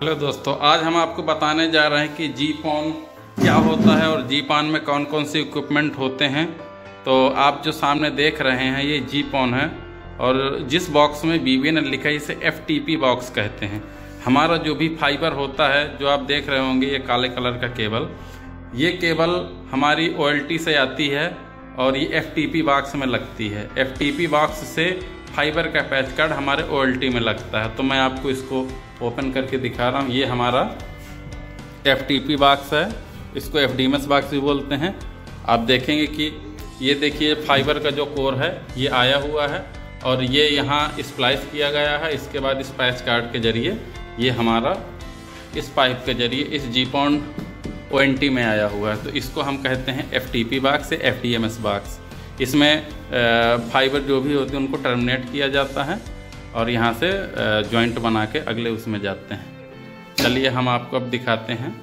Hello दोस्तों, आज हम आपको बताने जा रहे हैं कि जी पॉन क्या होता है और जी पॉन में कौन कौन से इक्विपमेंट होते हैं। तो आप जो सामने देख रहे हैं, ये जी पॉन है और जिस बॉक्स में बी ने लिखा है, इसे एफटीपी बॉक्स कहते हैं। हमारा जो भी फाइबर होता है, जो आप देख रहे होंगे, ये काले कलर का केबल ये केबल हमारी ओ से आती है और ये FTP बॉक्स में लगती है। FTP बॉक्स से फाइबर का पैच कार्ड हमारे ओएलटी में लगता है। तो मैं आपको इसको ओपन करके दिखा रहा हूँ। ये हमारा एफटीपी बॉक्स है। इसको एफडीएमएस बॉक्स भी बोलते हैं। आप देखेंगे कि ये देखिए, फाइबर का जो कोर है, ये आया हुआ है और ये यहाँ स्प्लाइस किया गया है। इसके बाद इस पैच कार्ड के ज़रिए ये हमारा इस पाइप के ज़रिए इस जी पॉन्ड ओ में आया हुआ है। तो इसको हम कहते हैं F T P box F D M S box. इसमें फाइबर जो भी होते हैं उनको टर्मिनेट किया जाता है और यहाँ से जॉइंट बना के अगले उसमें जाते हैं। चलिए हम आपको अब दिखाते हैं।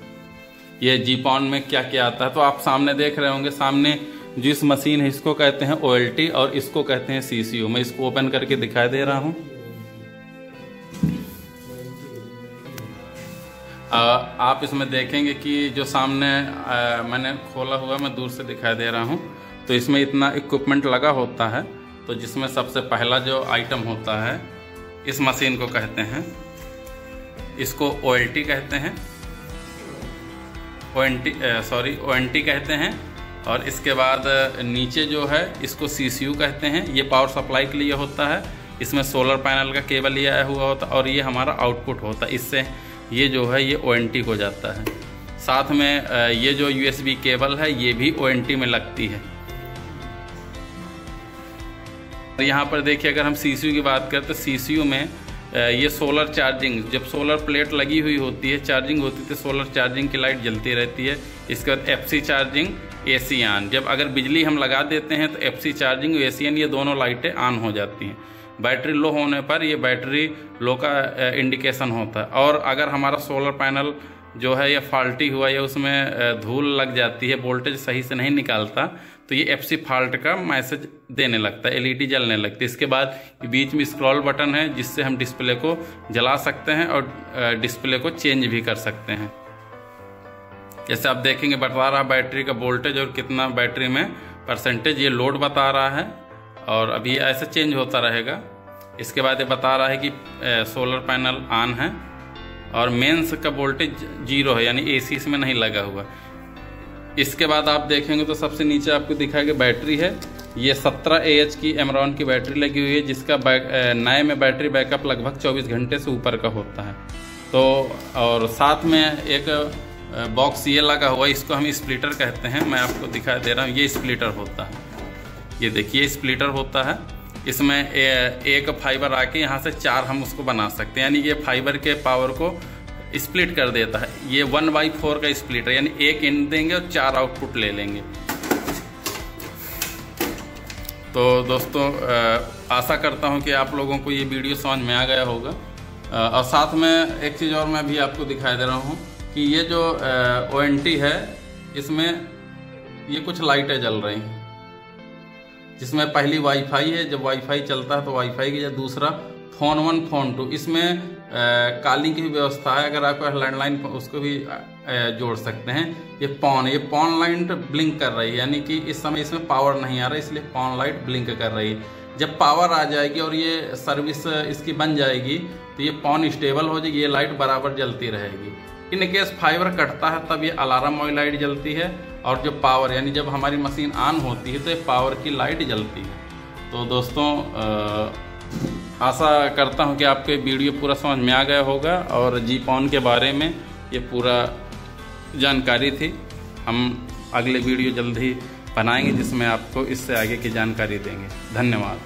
ये जी पॉन्ड में क्या क्या आता है? तो आप सामने देख रहे होंगे सामने जिस मशीन है इसको कहते हैं ओएलटी और इसको कहते हैं सी मैं इसको ओपन करके दिखाई दे रहा हूँ। आप इसमें देखेंगे कि जो सामने आ, मैंने खोला हुआ मैं दूर से दिखाई दे रहा हूँ। तो इसमें इतना इक्विपमेंट लगा होता है तो जिसमें सबसे पहला जो आइटम होता है, इस मशीन को कहते हैं। इसको ओ कहते हैं। ओ सॉरी ओएनटी कहते हैं। और इसके बाद नीचे जो है, इसको सीसीयू कहते हैं। ये पावर सप्लाई के लिए होता है। इसमें सोलर पैनल का केबल ये आया हुआ होता है, और ये हमारा आउटपुट होता है। इससे ये जो है, ये ओ हो जाता है। साथ में ये जो यूएसबी केबल है, ये भी ओएनटी में लगती है। यहाँ पर देखिए, अगर हम सी की बात करें तो सी में ये सोलर चार्जिंग जब सोलर प्लेट लगी हुई होती है चार्जिंग होती है तो सोलर चार्जिंग की लाइट जलती रहती है। इसके बाद एफसी चार्जिंग एसी ऑन जब अगर बिजली हम लगा देते हैं तो एफसी चार्जिंग ए सी ये दोनों लाइटें ऑन हो जाती हैं। बैटरी लो होने पर ये बैटरी लो का इंडिकेशन होता है। और अगर हमारा सोलर पैनल जो है, ये फॉल्टी हुआ, या उसमें धूल लग जाती है वोल्टेज सही से नहीं निकालता तो ये एफ़ फॉल्ट का मैसेज देने लगता है एलईडी जलने लगती है। इसके बाद बीच में स्क्रॉल बटन है, जिससे हम डिस्प्ले को जला सकते हैं और डिस्प्ले को चेंज भी कर सकते हैं। जैसे आप देखेंगे, बता रहा बैटरी का वोल्टेज और कितना बैटरी में परसेंटेज ये लोड बता रहा है और अभी ऐसे चेंज होता रहेगा। इसके बाद ये बता रहा है कि सोलर पैनल ऑन है और मेंस का वोल्टेज ज़ीरो है, यानी एसी इसमें नहीं लगा हुआ। इसके बाद आप देखेंगे तो सबसे नीचे आपको दिखाएगा बैटरी है। ये 17 एच की एमरॉन की बैटरी लगी हुई है, जिसका नए में बैटरी बैकअप लगभग 24 घंटे से ऊपर का होता है। तो और साथ में एक बॉक्स ये लगा हुआ है, इसको हम स्प्लिटर कहते हैं। मैं आपको दिखा दे रहा हूँ, ये स्प्लिटर होता है। ये देखिए स्प्लिटर होता है। इसमें एक फाइबर आके यहाँ से चार हम उसको बना सकते हैं। यानी ये फाइबर के पावर को स्प्लिट कर देता है। ये वन बाई फोर का स्प्लिटर यानी एक इन देंगे और चार आउटपुट ले लेंगे। तो दोस्तों आशा करता हूँ कि आप लोगों को ये वीडियो समझ में आ गया होगा। और साथ में एक चीज़ और मैं भी आपको दिखाई दे रहा हूँ कि ये जो ओएनटी है, इसमें ये कुछ लाइटें जल रही हैं। जिसमें पहली वाईफाई है, जब वाईफाई चलता है तो वाईफाई की या दूसरा फ़ोन वन, फ़ोन टू। इसमें कॉलिंग की व्यवस्था है, अगर आपको लैंडलाइन उसको भी जोड़ सकते हैं। ये पॉन ये पॉन लाइट ब्लिंक कर रही है, यानी कि इस समय इसमें पावर नहीं आ रहा, इसलिए पॉन लाइट ब्लिंक कर रही है। जब पावर आ जाएगी और ये सर्विस इसकी बन जाएगी तो ये पॉन स्टेबल हो जाएगी, ये लाइट बराबर जलती रहेगी। इन केस फाइबर कटता है, तब ये अलार्म वाली लाइट जलती है, और जो पावर यानी जब हमारी मशीन ऑन होती है तो ये पावर की लाइट जलती है। तो दोस्तों आशा करता हूँ कि आपको वीडियो पूरा समझ में आ गया होगा और जी पॉन के बारे में ये पूरा जानकारी थी। हम अगले वीडियो जल्द ही बनाएँगे जिसमें आपको इससे आगे की जानकारी देंगे। धन्यवाद।